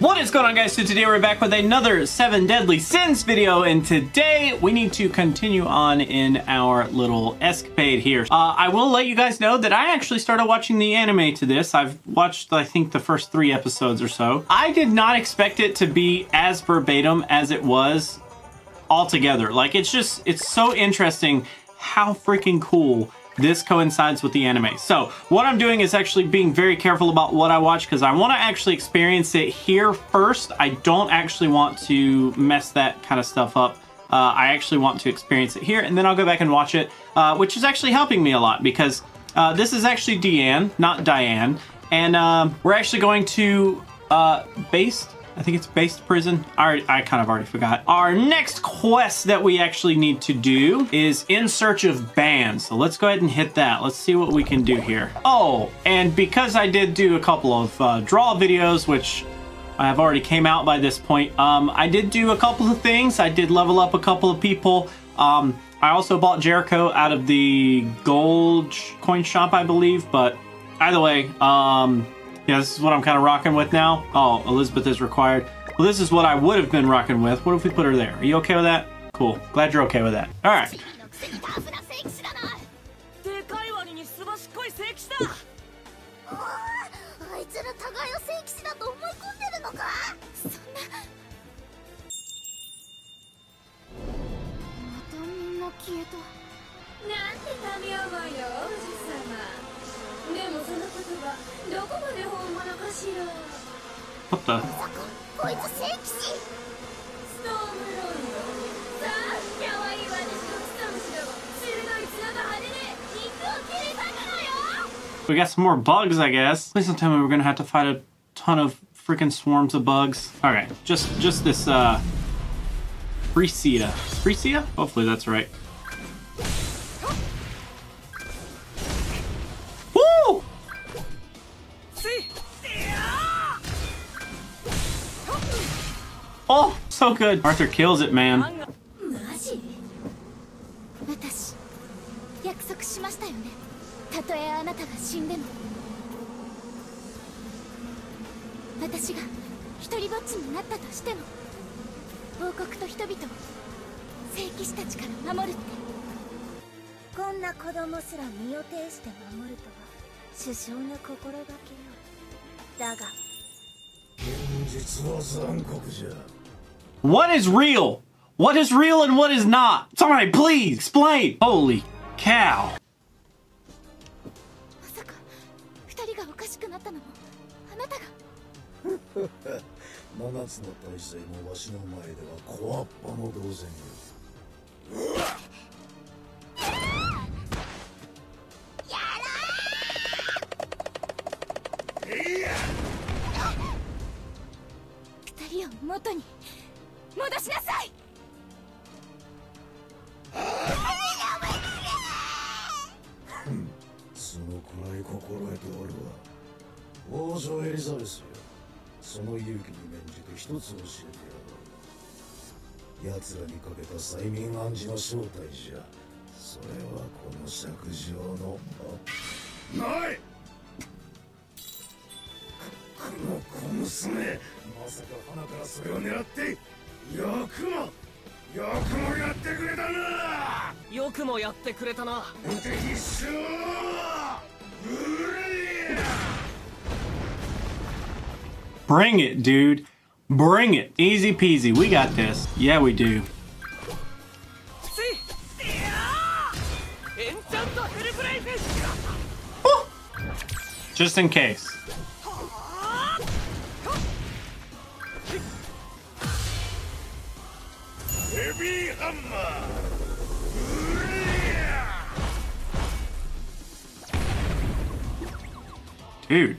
What is going on guys? So today we're back with another 7 Deadly Sins video and today we need to continue on in our little escapade here. Uh, I will let you guys know that I actually started watching the anime to this. I've watched I think the first three episodes or so. I did not expect it to be as verbatim as it was altogether. Like it's just, it's so interesting how freaking cool this coincides with the anime. So what I'm doing is actually being very careful about what I watch because I want to actually experience it here first. I don't actually want to mess that kind of stuff up. Uh, I actually want to experience it here and then I'll go back and watch it, uh, which is actually helping me a lot because uh, this is actually Deanne, not Diane. And um, we're actually going to uh, Baste I think it's Baste prison. I, I kind of already forgot. Our next quest that we actually need to do is in search of bands. So let's go ahead and hit that. Let's see what we can do here. Oh, and because I did do a couple of uh, draw videos, which I have already came out by this point, um, I did do a couple of things. I did level up a couple of people. Um, I also bought Jericho out of the gold coin shop, I believe, but either way, um, yeah, this is what I'm kind of rocking with now. Oh, Elizabeth is required. Well, this is what I would have been rocking with. What if we put her there? Are you okay with that? Cool. Glad you're okay with that. All right. What the? We got some more bugs, I guess. Please don't tell me we're gonna have to fight a ton of freaking swarms of bugs. All right, just just this uh Freesia. Freesia? Hopefully that's right. Oh, so good. Arthur kills it, man. What is real? What is real and what is not? Somebody please explain. Holy cow. 一つ教えてやろう奴らにかけた催眠暗示の正体じゃ。それはこの釈上の。ない！この小娘。まさか花からそれを狙ってよくもよくもやってくれたな！よくもやってくれたな。無敵将うれ Bring it, dude. Bring it. Easy peasy. We got this. Yeah, we do. Just in case. Dude.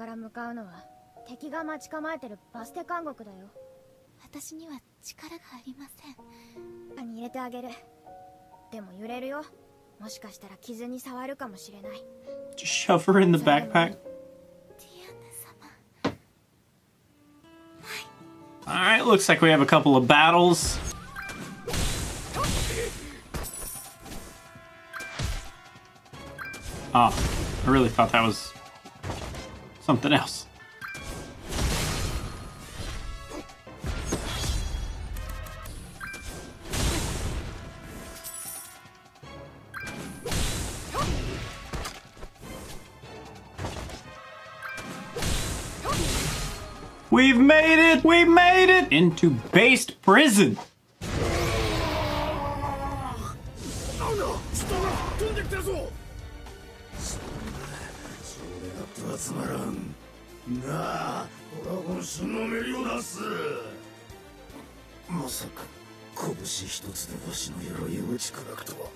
から向かうのは敵が待ち構えてるバステ監獄だよ私には力がありませんあに入れてあげるでも揺れるよもしかしたら傷に触るかもしれない Just shove her in the backpack. Alright, looks like we have a couple of battles. Oh, I really thought that was something else. We've made it! We made it! Into Baste prison. なんはつまらんなあドラゴン神のメリを出すまさか拳一つでわしの鎧を打ち砕くとは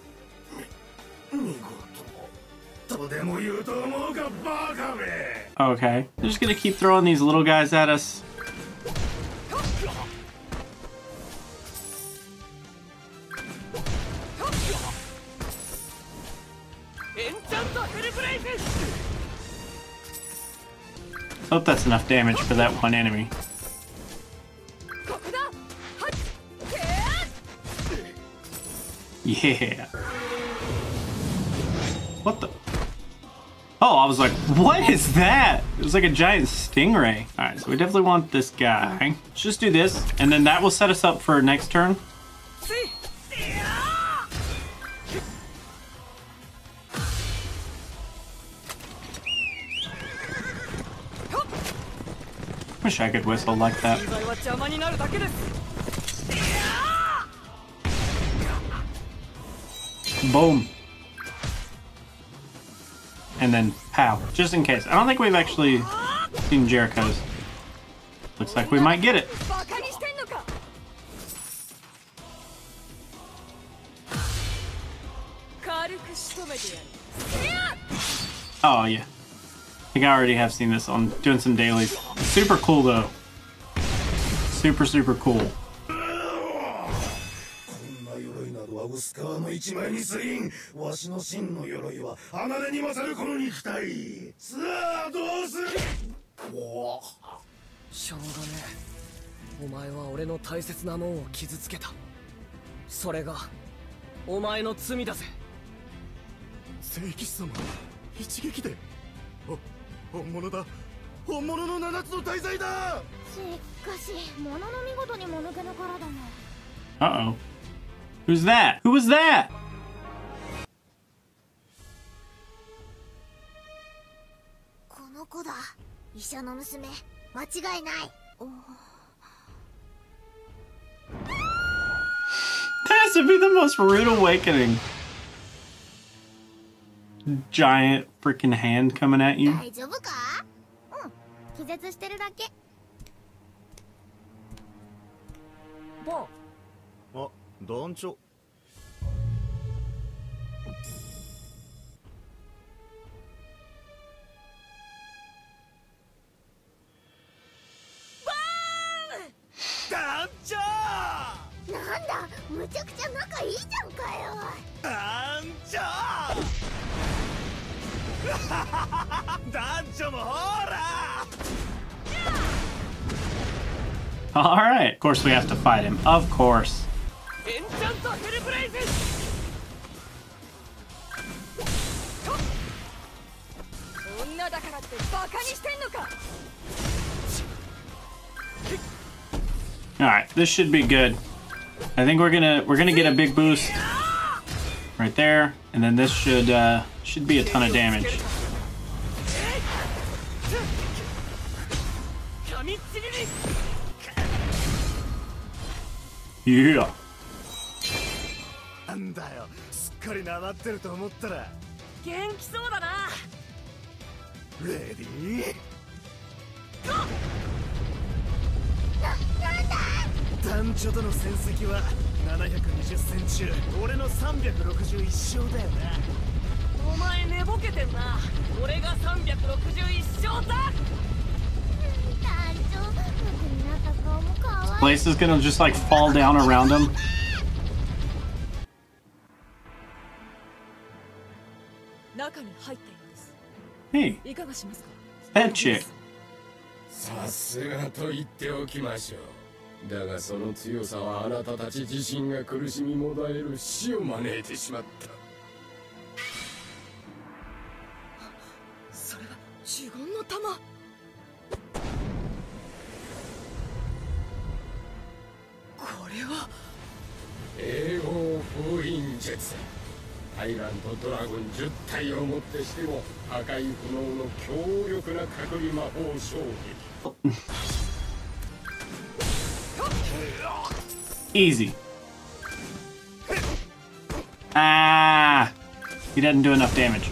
み見事とでも言うと思うかバカめ Okay. They're just gonna keep throwing these little guys at us. hope that's enough damage for that one enemy. Yeah. What the? Oh, I was like, what is that? It was like a giant stingray. All right, so we definitely want this guy. Let's just do this, and then that will set us up for next turn. Wish I could whistle like that. Boom. And then pow, just in case. I don't think we've actually seen Jericho's. Looks like we might get it. Oh yeah. I think I already have seen this on doing some dailies. Super cool though. Super super cool. こんな鎧などは薄皮の一枚に過ぎん。わしの真の鎧は鋼に勝るこの肉体さあどうするおしょうがねえ。お前は俺の大切なもんを傷つけた。それがお前の罪だぜ。聖騎士様一撃で。お本物だ。本物の七つの大罪だしかし物の見事にもぬけの殻だな Uh oh. Who's that? Who was that? この子だ医者の娘間違いない That has to be the most rude awakening. Giant freaking hand coming at you. 気絶してるだけ。ボンあ団長。団長！なんだ？むちゃくちゃ仲いいじゃんかよ。団長！団長もほら All right. Of course we have to fight him. Of course. Alright, this should be good. I think we're gonna we're gonna get a big boost right there, and then this should uh, should be a ton of damage. Yeah. なんだよ。すっかりなまってると思ったら。元気そうだな。レディー団長との戦績は720戦中。俺の361勝だよな。お前寝ぼけてんな。俺が361勝だ。団長僕になった顔も可愛い Place is gonna just like fall down around him? Hey, that chick. さすがと言っておきましょうだがその強さはあなたたち自身が苦しみもだえる死を招いてしまった体をもってしても破壊不能の強力な隔離魔法衝撃 Easy. Ah! He doesn't do enough damage.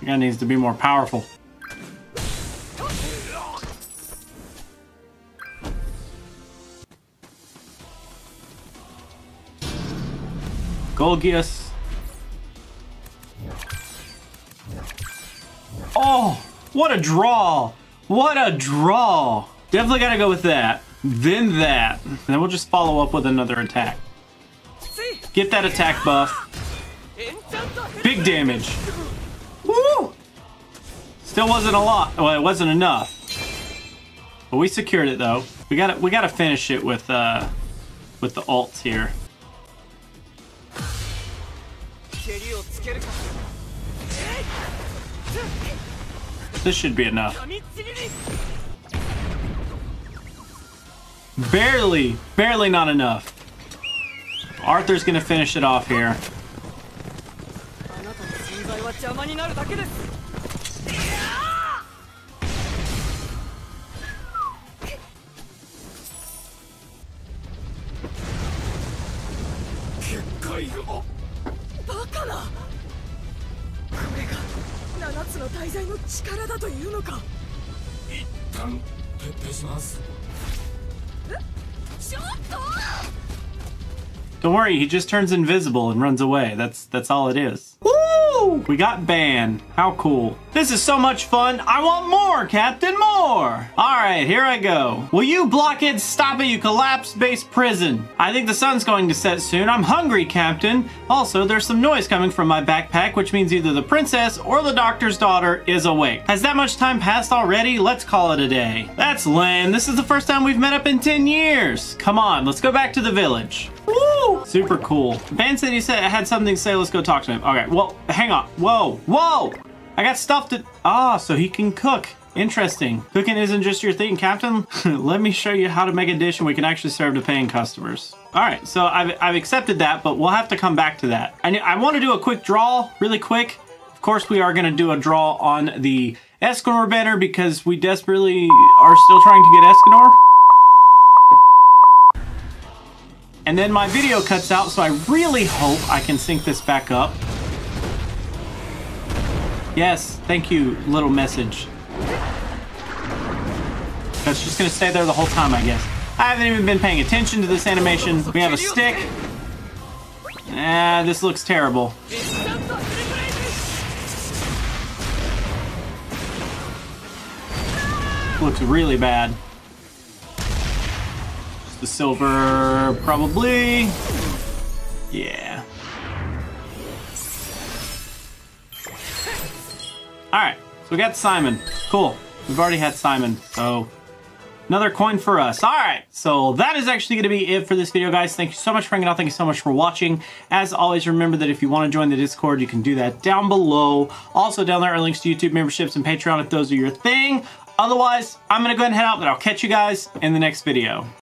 The needs to be more powerful. Golgius Oh, what a draw! What a draw! Definitely gotta go with that. Then that. And then we'll just follow up with another attack. Get that attack buff. Big damage. Woo! Still wasn't a lot. Well, it wasn't enough. But we secured it though. We gotta we gotta finish it with uh with the ults here. This should be enough. Barely, barely not enough. Arthur's gonna finish it off here. バカなこれが七つの大罪の力だというのか一旦撤退します ちょっと Don't worry, he just turns invisible and runs away. That's that's all it is. Woo! We got Ban. How cool. This is so much fun. I want more, Captain, more. All right, here I go. Will you blockheads stop it, you collapse-Baste prison? I think the sun's going to set soon. I'm hungry, Captain. Also, there's some noise coming from my backpack, which means either the princess or the doctor's daughter is awake. Has that much time passed already? Let's call it a day. That's lame. This is the first time we've met up in 10 years. Come on, let's go back to the village. Woo! Super cool. Ban said he said I had something to say. Let's go talk to him. Okay, well, hang on. Whoa, whoa! I got stuff to. Ah, so he can cook. Interesting. Cooking isn't just your thing, Captain. Let me show you how to make a dish and we can actually serve to paying customers. All right, so I've, I've accepted that, but we'll have to come back to that. I, I want to do a quick draw, really quick. Of course, we are going to do a draw on the Escanor banner because we desperately are still trying to get Escanor. And then my video cuts out, so I really hope I can sync this back up. Yes, thank you, little message. That's just gonna stay there the whole time, I guess. I haven't even been paying attention to this animation. We have a stick. Ah, this looks terrible. Looks really bad. Just the silver, probably. Yeah. Alright, so we got Simon. Cool. We've already had Simon, so another coin for us. Alright, so that is actually going to be it for this video, guys. Thank you so much for hanging out. Thank you so much for watching. As always, remember that if you want to join the Discord, you can do that down below. Also, down there are links to YouTube memberships and Patreon if those are your thing. Otherwise, I'm going to go ahead and head out, but I'll catch you guys in the next video.